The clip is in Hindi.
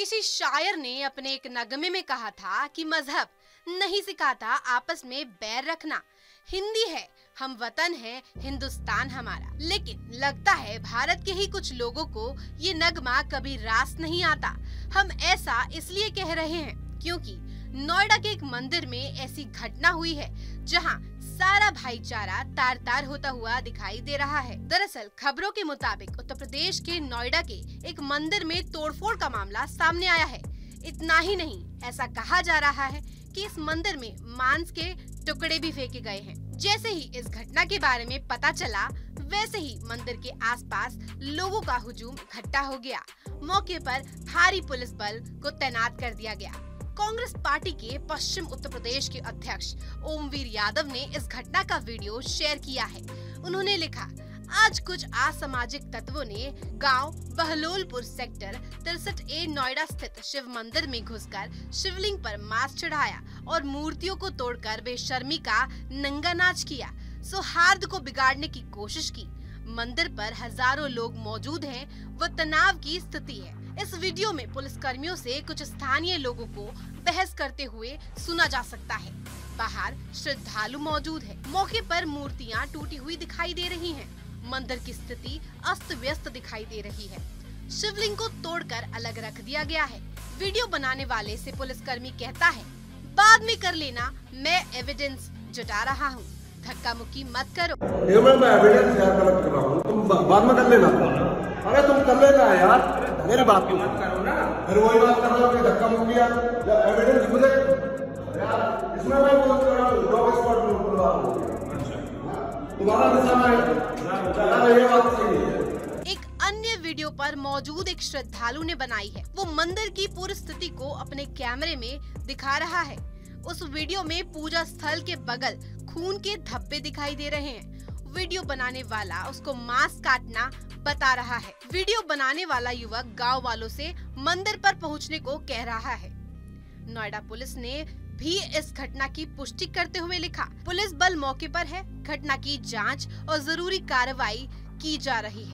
किसी शायर ने अपने एक नगमे में कहा था कि मज़हब नहीं सिखाता आपस में बैर रखना। हिंदी है, हम वतन है, हिंदुस्तान हमारा। लेकिन लगता है भारत के ही कुछ लोगों को ये नगमा कभी रास नहीं आता। हम ऐसा इसलिए कह रहे हैं क्योंकि नोएडा के एक मंदिर में ऐसी घटना हुई है, जहाँ सारा भाईचारा तार तार होता हुआ दिखाई दे रहा है। दरअसल, खबरों के मुताबिक उत्तर प्रदेश के नोएडा के एक मंदिर में तोड़फोड़ का मामला सामने आया है। इतना ही नहीं, ऐसा कहा जा रहा है कि इस मंदिर में मांस के टुकड़े भी फेंके गए हैं। जैसे ही इस घटना के बारे में पता चला, वैसे ही मंदिर के आसपास लोगों का हुजूम इकट्ठा हो गया। मौके पर भारी पुलिस बल को तैनात कर दिया गया। कांग्रेस पार्टी के पश्चिम उत्तर प्रदेश के अध्यक्ष ओमवीर यादव ने इस घटना का वीडियो शेयर किया है। उन्होंने लिखा, आज कुछ असामाजिक तत्वों ने गाँव बहलोलपुर सेक्टर तिरसठ ए नोएडा स्थित शिव मंदिर में घुसकर शिवलिंग पर मांस चढ़ाया और मूर्तियों को तोड़कर बेशर्मी का नंगा नाच किया। सौहार्द को बिगाड़ने की कोशिश की। मंदिर पर हज़ारों लोग मौजूद हैं, व तनाव की स्थिति है। इस वीडियो में पुलिस कर्मियों से कुछ स्थानीय लोगों को बहस करते हुए सुना जा सकता है। बाहर श्रद्धालु मौजूद है। मौके पर मूर्तियाँ टूटी हुई दिखाई दे रही हैं। मंदिर की स्थिति अस्त व्यस्त दिखाई दे रही है। शिवलिंग को तोड़कर अलग रख दिया गया है। वीडियो बनाने वाले से पुलिसकर्मी कहता है, बाद में कर लेना, मैं एविडेंस जुटा रहा हूँ। धक्का मुक्की मत करो। ये मैं मैं एविडेंस यार कलेक्ट कर रहा हूँ। तुम बाद में कर लेना। अरे तुम कर लेना यार। मेरी बात क्यों करो ना फिर वही बात कर रहा हूँ कि धक्का मुक्की यार एविडेंस मुझे यार इसमें मैं बोल कर रहा हूँ डॉग स्पॉट में बुलवा रहा हूँ। तुम्हारा निशाना है। ये बात सही है। एक अन्य वीडियो पर मौजूद एक श्रद्धालु ने बनाई है। वो मंदिर की पूरी स्थिति को अपने कैमरे में दिखा रहा है। उस वीडियो में पूजा स्थल के बगल खून के धब्बे दिखाई दे रहे हैं। वीडियो बनाने वाला उसको मांस काटना बता रहा है। वीडियो बनाने वाला युवक गाँव वालों से मंदिर पर पहुँचने को कह रहा है। नोएडा पुलिस ने भी इस घटना की पुष्टि करते हुए लिखा, पुलिस बल मौके पर है। घटना की जाँच और ज़रूरी कार्रवाई की जा रही है।